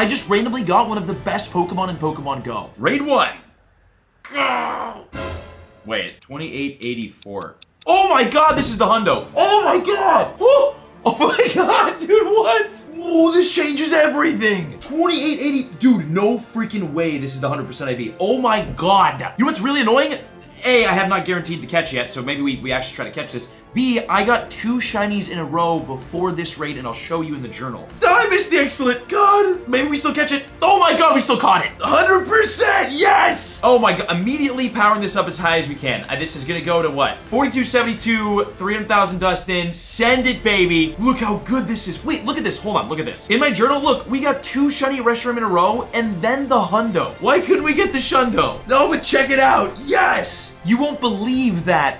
I just randomly got one of the best Pokemon in Pokemon Go. Raid 1. Wait, 2884. Oh my god, this is the hundo. Oh my god. Oh, oh my god, dude, what? Oh, this changes everything. 2880. Dude, no freaking way this is the 100% IV. Oh my god. You know what's really annoying? A, I have not guaranteed the catch yet, so maybe we, we actually try to catch this. B, I got two shinies in a row before this raid, and I'll show you in the journal. I missed the excellent. God, maybe we still catch it. Oh my god, we still caught it. 100%, yes! Oh my god, immediately powering this up as high as we can. Uh, this is gonna go to what? 4272, 300,000 dust in. Send it, baby. Look how good this is. Wait, look at this. Hold on, look at this. In my journal, look, we got two shiny Reshiram in a row, and then the hundo. Why couldn't we get the shundo? No, but check it out. Yes! You won't believe that